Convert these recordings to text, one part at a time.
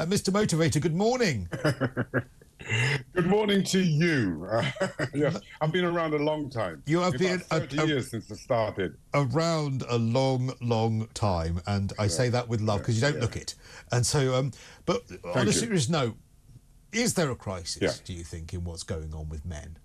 Uh, Mr. Motivator, good morning. Good morning to you. yes, I've been around a long time. You have been fact, 30 a- a- years since I started. Around a long, long time, and I say that with love because you don't yeah. look it. And so, um, but on a you. note, is there a crisis? Yeah. Do you think in what's going on with men?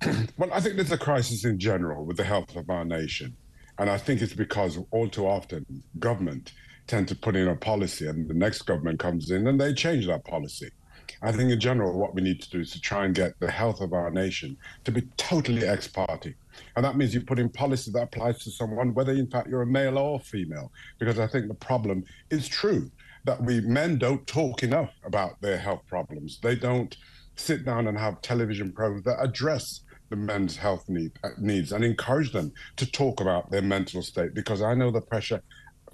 Well, I think there's a crisis in general with the health of our nation. And I think it's because all too often government tend to put in a policy and the next government comes in and they change that policy. I think in general, what we need to do is to try and get the health of our nation to be totally ex party. And that means you put in policy that applies to someone, whether in fact you're a male or female. Because I think the problem is true that we men don't talk enough about their health problems. They don't sit down and have television programs that address the men's health need, uh, needs and encourage them to talk about their mental state because I know the pressure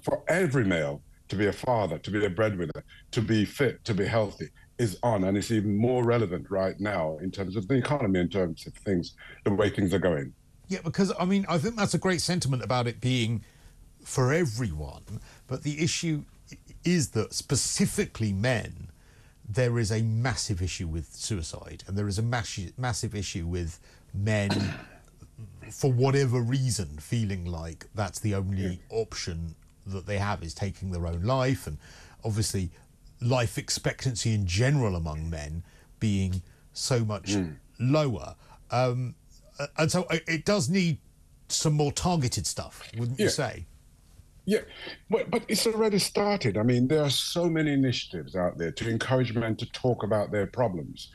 for every male to be a father, to be a breadwinner, to be fit, to be healthy is on and it's even more relevant right now in terms of the economy, in terms of things, the way things are going. Yeah, because I mean, I think that's a great sentiment about it being for everyone. But the issue is that specifically men, there is a massive issue with suicide, and there is a massive, massive issue with men, for whatever reason, feeling like that's the only option that they have is taking their own life, and obviously, life expectancy in general among men being so much lower. Um, uh, and so it it does need some more targeted stuff, wouldn't you say? Yeah, but, but it's already started. I mean, there are so many initiatives out there to encourage men to talk about their problems.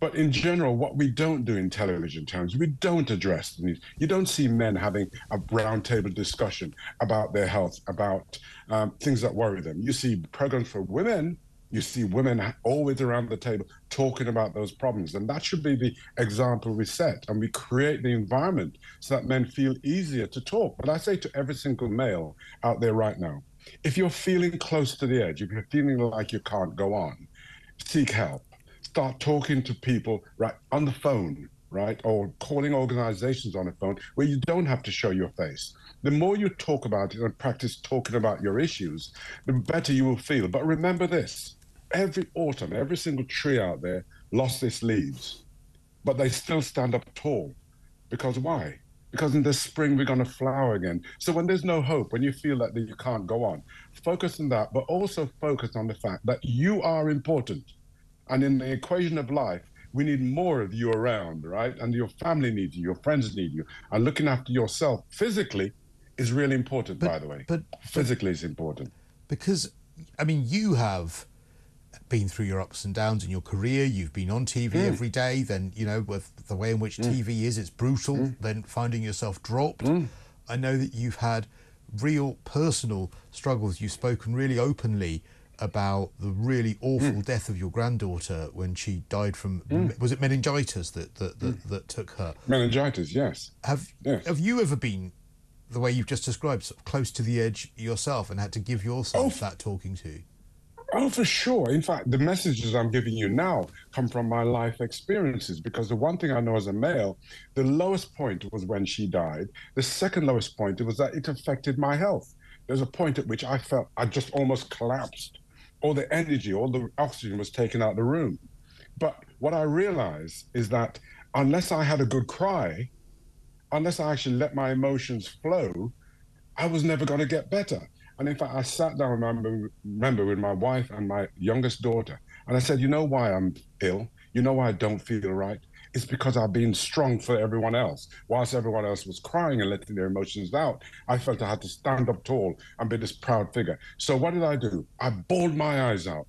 But in general, what we don't do in television terms, we don't address the needs. You don't see men having a roundtable discussion about their health, about um, things that worry them. You see programs for women. You see women always around the table talking about those problems. And that should be the example we set. And we create the environment so that men feel easier to talk. But I say to every single male out there right now if you're feeling close to the edge, if you're feeling like you can't go on, seek help. Start talking to people right on the phone, right? Or calling organizations on the phone where you don't have to show your face. The more you talk about it and practice talking about your issues, the better you will feel. But remember this every autumn, every single tree out there lost its leaves, but they still stand up tall. Because why? Because in the spring we're going to flower again. So when there's no hope, when you feel that you can't go on, focus on that, but also focus on the fact that you are important. And in the equation of life, we need more of you around, right? And your family needs you, your friends need you. And looking after yourself physically is really important, by the way. but- physically is important. Because, I mean, you have been through your ups and downs in your career. You've been on TV hmm. every day. Then, you know, with the way in which hmm. TV is, it's brutal. Hmm. Then finding yourself dropped. I know that you've had real personal struggles. You've spoken really openly about the really awful death of your granddaughter when she died from was it meningitis that that, that, that took her Meningitis, yes. have Yes. have you ever been the way you've just described sort of close to the edge yourself and had to give yourself Oh. that talking to Oh, for sure. In fact, the messages I'm giving you now come from my life experiences because the one thing I know as a male, the lowest point was when she died. The second lowest point was that it affected my health. There's a point at which I felt I just almost collapsed. All the energy, all the oxygen was taken out of the room. But what I realized is that unless I had a good cry, unless I actually let my emotions flow, I was never going to get better. And in fact, I sat down, remember, remember, with my wife and my youngest daughter, and I said, You know why I'm ill? You know why I don't feel right? It's because I've been strong for everyone else. Whilst everyone else was crying and letting their emotions out, I felt I had to stand up tall and be this proud figure. So what did I do? I bawled my eyes out.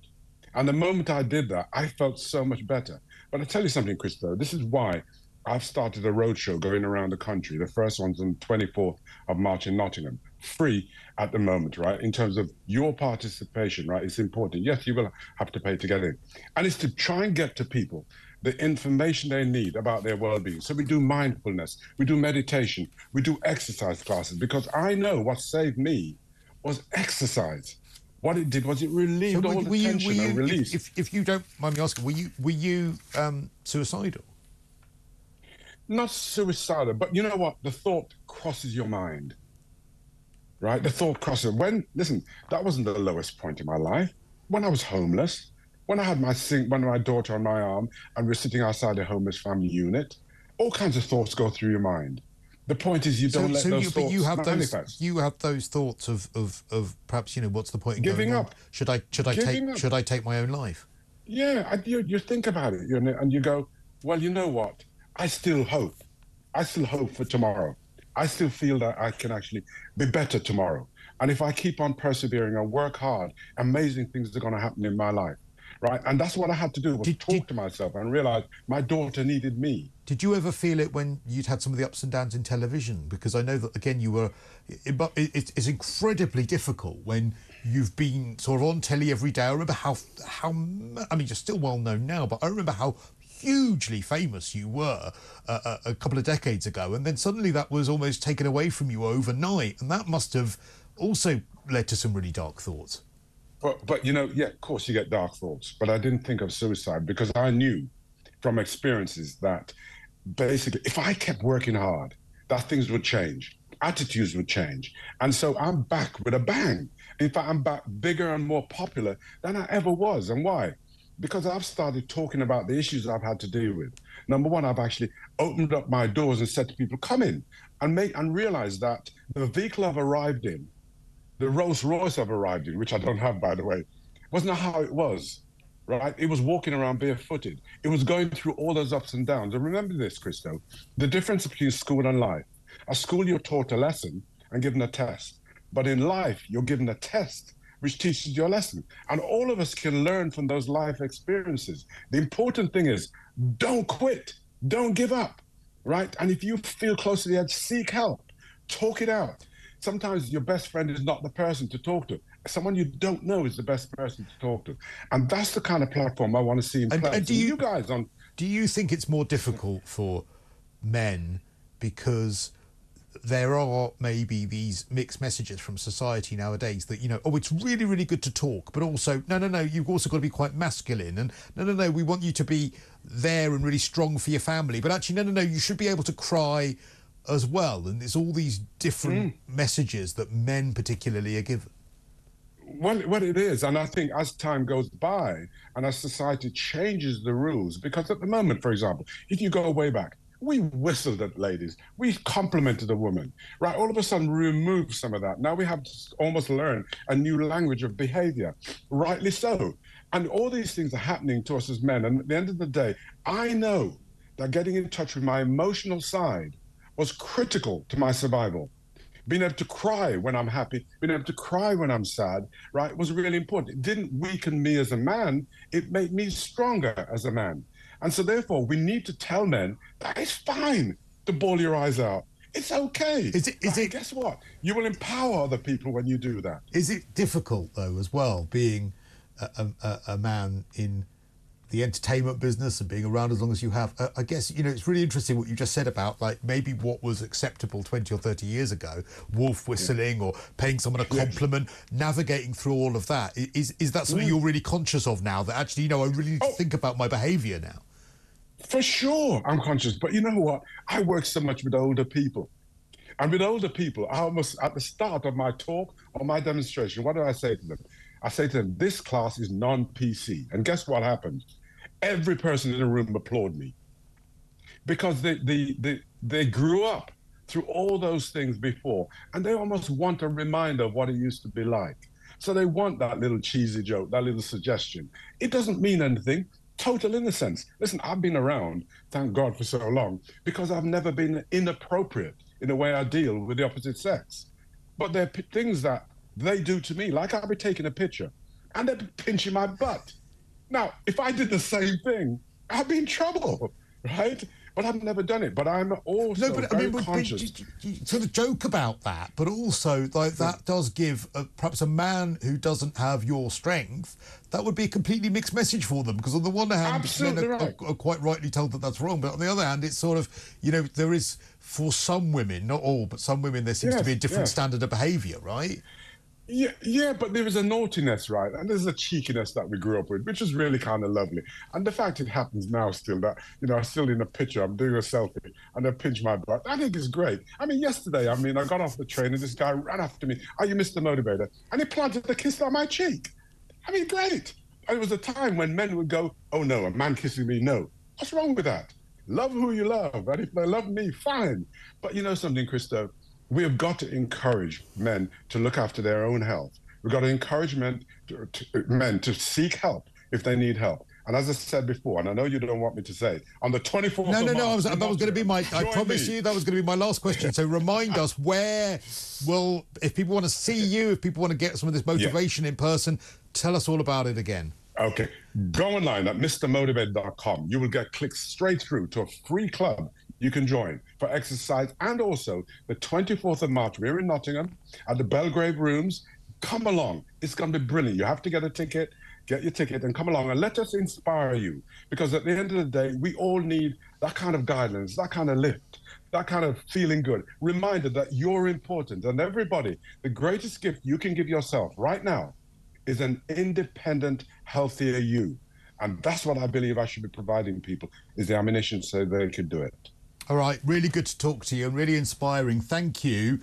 And the moment I did that, I felt so much better. But I tell you something, Cristo, this is why I've started a roadshow going around the country. The first one's on the 24th of March in Nottingham, free at the moment, right? In terms of your participation, right? It's important. Yes, you will have to pay to get in. And it's to try and get to people the information they need about their well-being. So we do mindfulness, we do meditation, we do exercise classes because I know what saved me was exercise. What it did was it relieved all the tension and if, release. if, if you don't mind me asking, were you were you um, suicidal? not suicidal, but you know what? The thought crosses your mind, right? The thought crosses. When listen, that wasn't the lowest point in my life. when I was homeless, when I had my sing, when my daughter on my arm, and we're sitting outside a homeless family unit, all kinds of thoughts go through your mind. The point is, you don't so, let so those you, thoughts but you have manifest. those you have those thoughts of, of, of perhaps you know what's the point in giving up? Should I should I Giving take up. should I take my own life? Yeah, you, you think about it, you know, and you go, well, you know what? I still hope. I still hope for tomorrow. I still feel that I can actually be better tomorrow. And if I keep on persevering and work hard, amazing things are going to happen in my life right? And that's what I had to do was did, talk did, to myself and realize my daughter needed me. Did you ever feel it when you'd had some of the ups and downs in television? Because I know that again you were, it, it, it's incredibly difficult when you've been sort of on telly every day. I remember how how I mean you're still well known now, but I remember how hugely famous you were uh, a couple of decades ago, and then suddenly that was almost taken away from you overnight, and that must have also led to some really dark thoughts. But but you know, yeah, of course you get dark thoughts, but I didn't think of suicide because I knew from experiences that basically if I kept working hard, that things would change. Attitudes would change. And so I'm back with a bang. In fact, I'm back bigger and more popular than I ever was. And why? Because I've started talking about the issues I've had to deal with. Number one, I've actually opened up my doors and said to people, come in and make and realize that the vehicle I've arrived in the Rolls Royce I've arrived in, which I don't have, by the way, wasn't how it was, right? It was walking around barefooted. It was going through all those ups and downs. And remember this, Cristo, the difference between school and life. At school, you're taught a lesson and given a test. But in life, you're given a test which teaches you a lesson. And all of us can learn from those life experiences. The important thing is don't quit, don't give up, right? And if you feel close to the edge, seek help, talk it out sometimes your best friend is not the person to talk to. Someone you don't know is the best person to talk to, and that's the kind of platform I want to see in and, place. And do you, you guys on? Do you think it's more difficult for men because? There are maybe these mixed messages from society nowadays that you know oh it's really really good to talk but also no no no you've also got to be quite masculine and no no no we want you to be there and really strong for your family but actually no no no you should be able to cry as well. And it's all these different mm. messages that men particularly are given. Well, what it is, and I think as time goes by and as society changes the rules, because at the moment, for example, if you go way back, we whistled at ladies, we complimented a woman, right? All of a sudden, remove some of that. Now we have almost learn a new language of behavior, rightly so. And all these things are happening to us as men. And at the end of the day, I know that getting in touch with my emotional side was critical to my survival. Being able to cry when I'm happy, being able to cry when I'm sad, right, was really important. It didn't weaken me as a man, it made me stronger as a man. And so, therefore, we need to tell men that it's fine to bawl your eyes out. It's okay. Is it? Is it? Guess what? You will empower other people when you do that. Is it difficult though, as well, being a, a, a man in the entertainment business and being around as long as you have. Uh, I guess you know it's really interesting what you just said about like maybe what was acceptable twenty or thirty years ago, wolf whistling yeah. or paying someone a compliment, navigating through all of that. Is is that something mm. you're really conscious of now? That actually, you know, I really need to oh. think about my behaviour now. For sure, I'm conscious. But you know what? I work so much with older people. And with older people, I almost at the start of my talk or my demonstration, what do I say to them? I say to them, this class is non PC. And guess what happens? every person in the room applaud me because they, they, they, they grew up through all those things before and they almost want a reminder of what it used to be like. So they want that little cheesy joke, that little suggestion. It doesn't mean anything. Total innocence. Listen, I've been around, thank God, for so long because I've never been inappropriate in the way I deal with the opposite sex. But there are things that they do to me, like I'll be taking a picture and they're pinching my butt. Now, if I did the same thing, I'd be in trouble, right? But I've never done it. But I'm also no, but I mean, conscious. You, you, you sort of joke about that, but also like that does give a, perhaps a man who doesn't have your strength. That would be a completely mixed message for them because on the one hand, Absolutely men are, right. are, are quite rightly told that that's wrong, but on the other hand, it's sort of you know there is for some women, not all, but some women, there seems yes, to be a different yes. standard of behaviour, right? Yeah, yeah, but there is a naughtiness, right? And there's a cheekiness that we grew up with, which is really kind of lovely. And the fact it happens now still that, you know, I'm still in a picture, I'm doing a selfie, and they pinch my butt. I think it's great. I mean, yesterday, I mean, I got off the train and this guy ran after me. Are you Mr. Motivator? And he planted a kiss on my cheek. I mean, great. And it was a time when men would go, oh no, a man kissing me, no. What's wrong with that? Love who you love. And if they love me, fine. But you know something, Cristo? We have got to encourage men to look after their own health. We've got to encourage men to, to, men to seek help if they need help. And as I said before, and I know you don't want me to say, on the 24th no, no, no, March, was, that was going to be my. I promise me. you that was going to be my last question. So remind us where will, if people want to see you, if people want to get some of this motivation in person, tell us all about it again. Okay. Go online at mrmotivate.com. You will get clicked straight through to a free club you can join for exercise. And also, the 24th of March, we're in Nottingham at the Belgrave Rooms. Come along. It's going to be brilliant. You have to get a ticket. Get your ticket and come along and let us inspire you. Because at the end of the day, we all need that kind of guidance, that kind of lift, that kind of feeling good. Reminder that you're important. And everybody, the greatest gift you can give yourself right now is an independent, healthier you. And that's what I believe I should be providing people is the ammunition so they could do it. All right, really good to talk to you and really inspiring. Thank you.